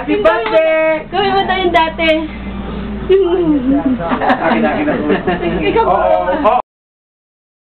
Happy birthday! Gawin mo tayong dati. Akin, akin, akin. Ikaw oo,